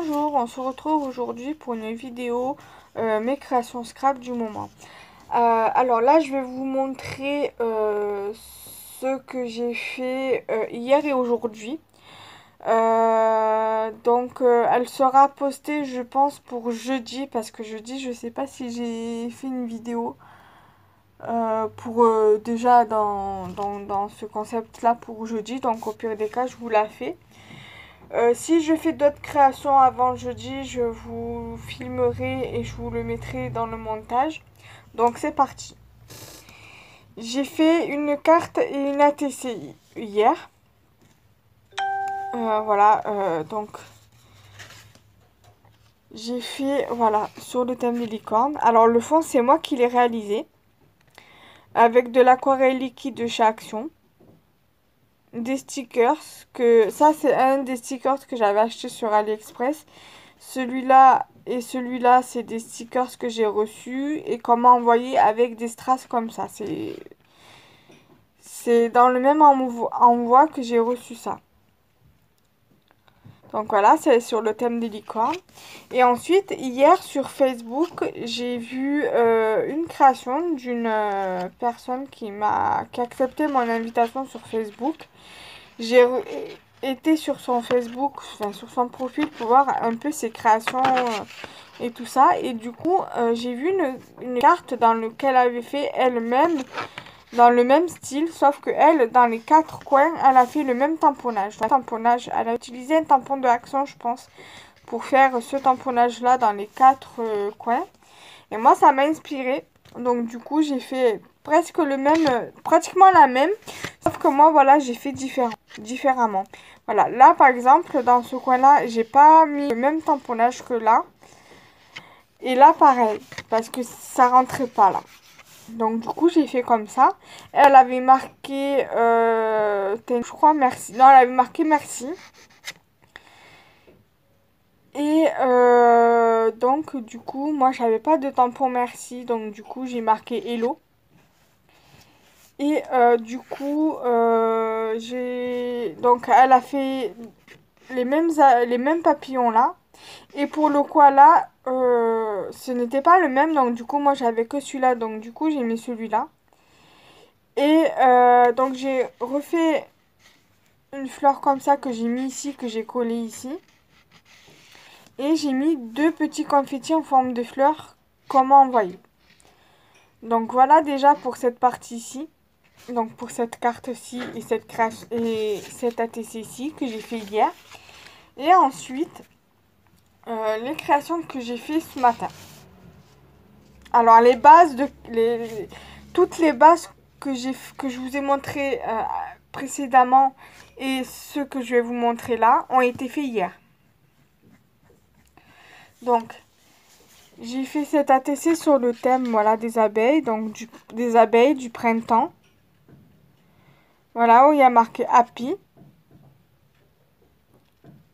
bonjour, on se retrouve aujourd'hui pour une vidéo euh, mes créations scrap du moment. Euh, alors là je vais vous montrer euh, ce que j'ai fait hier et aujourd'hui. Donc elle sera postée je pense pour jeudi parce que jeudi je sais pas si j'ai fait une vidéo pour déjà dans, dans, dans ce concept là pour jeudi donc au pire des cas je vous la fais. Euh, si je fais d'autres créations avant jeudi, je vous filmerai et je vous le mettrai dans le montage. Donc c'est parti. J'ai fait une carte et une ATC hier. Euh, voilà, euh, donc j'ai fait, voilà, sur le thème des licornes. Alors le fond, c'est moi qui l'ai réalisé. Avec de l'aquarelle liquide de chez Action des stickers que ça c'est un des stickers que j'avais acheté sur AliExpress. Celui-là et celui-là c'est des stickers que j'ai reçus et comment envoyer avec des strass comme ça. C'est dans le même envoi que j'ai reçu ça. Donc voilà, c'est sur le thème des licornes. Et ensuite, hier sur Facebook, j'ai vu euh, une création d'une euh, personne qui m'a accepté mon invitation sur Facebook. J'ai été sur son Facebook, enfin sur son profil pour voir un peu ses créations euh, et tout ça. Et du coup, j'ai vu une, carte dans laquelle elle avait fait elle-même dans le même style, sauf que elle, dans les quatre coins, elle a fait le même tamponnage. Tamponnage, elle a utilisé un tampon de Action, je pense, pour faire ce tamponnage-là dans les quatre euh, coins. Et moi, ça m'a inspiré. Donc, du coup, j'ai fait presque le même, euh, pratiquement la même. Sauf que moi, voilà, j'ai fait différemment. Voilà, là, par exemple, dans ce coin-là, j'ai pas mis le même tamponnage que là. Et là, pareil, parce que ça rentrait pas là. Donc du coup j'ai fait comme ça. Elle avait marqué, euh, je crois merci. Non, elle avait marqué merci. Et euh, donc du coup moi j'avais pas de tampon merci. Donc du coup j'ai marqué hello. Et euh, du coup j'ai... Donc elle a fait les mêmes, papillons là. Et pour le koala, ce n'était pas le même. Donc du coup, moi j'avais que celui-là. Donc du coup, j'ai mis celui-là. Et euh, donc j'ai refait une fleur comme ça que j'ai mis ici, que j'ai collé ici. Et j'ai mis deux petits confettis en forme de fleurs, comment envoyer. Donc voilà déjà pour cette partie-ci. Donc pour cette carte-ci et cette, et cette ATC-ci que j'ai fait hier. Et ensuite, euh, les créations que j'ai fait ce matin. Alors les bases de toutes les bases que je vous ai montré euh, précédemment et ce que je vais vous montrer là ont été faits hier. Donc j'ai fait cet ATC sur le thème voilà des abeilles donc des abeilles du printemps. Voilà où il y a marqué happy.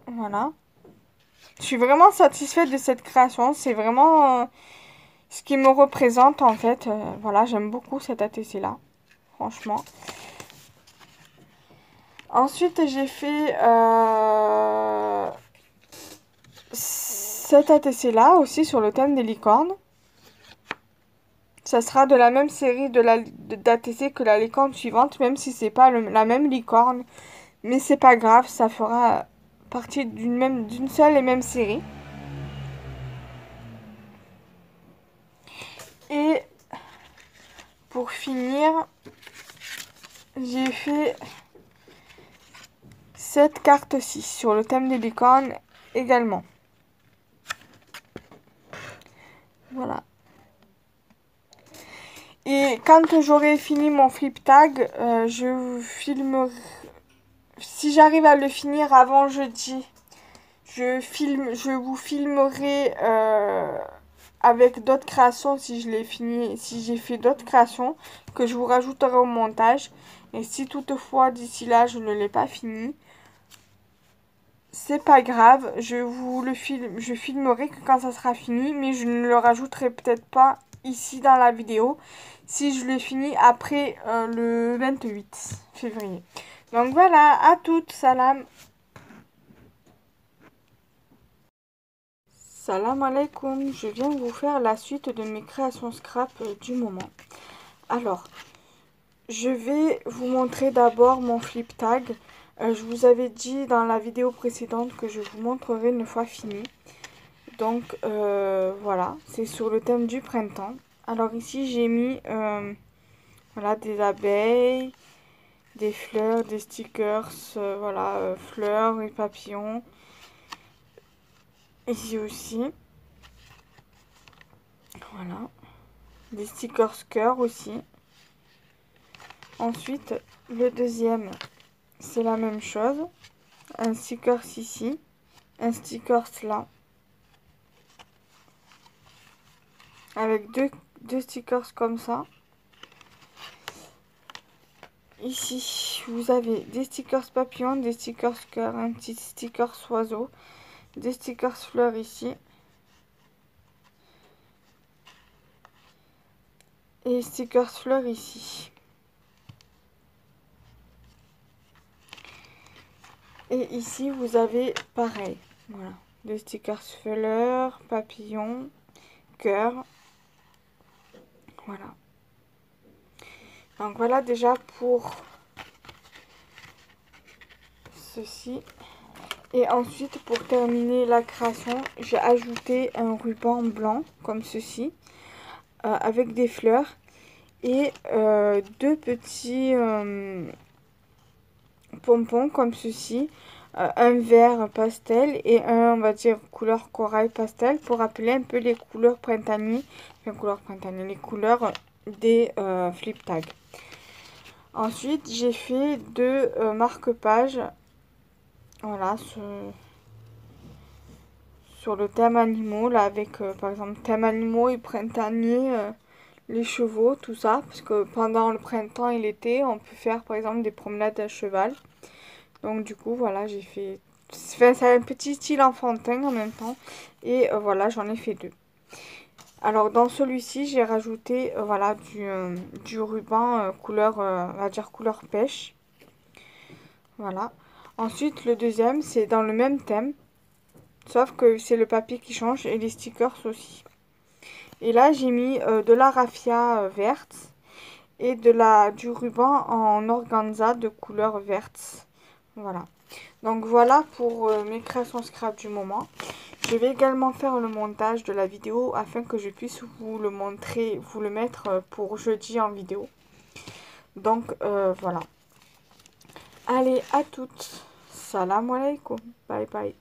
Voilà. Je suis vraiment satisfaite de cette création. C'est vraiment euh, ce qui me représente en fait. Euh, voilà, j'aime beaucoup cet ATC là. Franchement. Ensuite, j'ai fait euh, cet ATC là aussi sur le thème des licornes. Ça sera de la même série de d'ATC que la licorne suivante, même si c'est pas la même licorne. Mais c'est pas grave, ça fera partie d'une même d'une seule et même série. Et pour finir, j'ai fait cette carte-ci sur le thème des licornes également. Voilà. Et quand j'aurai fini mon flip tag, euh, je filmerai si j'arrive à le finir avant jeudi, je, filme, je vous filmerai euh, avec d'autres créations si je l'ai fini, si j'ai fait d'autres créations que je vous rajouterai au montage. Et si toutefois d'ici là je ne l'ai pas fini, c'est pas grave, je vous le filme, je filmerai que quand ça sera fini, mais je ne le rajouterai peut-être pas ici dans la vidéo si je l'ai fini après euh, le 28 février. Donc voilà, à toutes, salam. Salam alaikum, je viens vous faire la suite de mes créations scrap euh, du moment. Alors, je vais vous montrer d'abord mon flip tag. Euh, je vous avais dit dans la vidéo précédente que je vous montrerai une fois fini. Donc euh, voilà, c'est sur le thème du printemps. Alors ici j'ai mis voilà, des abeilles, des fleurs, des stickers, voilà, fleurs et papillons. Ici aussi. Voilà. Des stickers cœur aussi. Ensuite, le deuxième, c'est la même chose. Un sticker ici. Un sticker là. Avec deux, deux stickers comme ça. Ici, vous avez des stickers papillons, des stickers cœur, un petit sticker oiseau, des stickers fleurs ici. Et stickers fleurs ici. Et ici, vous avez pareil. Voilà. Des stickers fleurs, papillons, cœur. Voilà. Donc voilà déjà pour ceci. Et ensuite, pour terminer la création, j'ai ajouté un ruban blanc, comme ceci, euh, avec des fleurs. Et euh, deux petits euh, pompons, comme ceci. un vert pastel et un, on va dire, couleur corail pastel, pour rappeler un peu les couleurs printaniers, enfin, couleurs printaniers, les couleurs des flip tags. Ensuite, j'ai fait deux marque-pages voilà, sur, le thème animaux, là, avec euh, par exemple thème animaux et printanier, euh, les chevaux, tout ça. Parce que pendant le printemps et l'été, on peut faire par exemple des promenades à cheval. Donc du coup, voilà, j'ai fait... c'est un petit style enfantin en même temps. Et euh, voilà, j'en ai fait deux. Alors dans celui-ci, j'ai rajouté voilà du, du ruban couleur, on va dire couleur pêche. Voilà. Ensuite, le deuxième, c'est dans le même thème. Sauf que c'est le papier qui change et les stickers aussi. Et là, j'ai mis euh, de la raffia euh, verte et de la, du ruban en organza de couleur verte. Voilà. Donc voilà pour euh, mes créations scrap du moment. Je vais également faire le montage de la vidéo afin que je puisse vous le montrer, vous le mettre pour jeudi en vidéo. Donc voilà. Allez, à toutes. Salam alaikum. Bye bye.